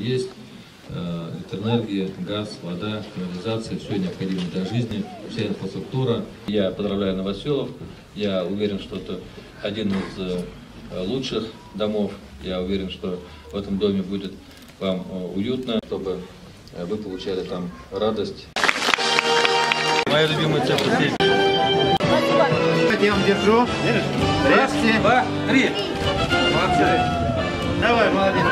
есть. Электроэнергия, газ, вода, канализация, все необходимое для жизни, вся инфраструктура. Я поздравляю Новоселов. Я уверен, что это один из э, лучших домов. Я уверен, что в этом доме будет вам э, уютно, чтобы э, вы получали там радость. Моя любимая цифра здесь. Я вам держу. Раз, Два, три. Давай, молодец.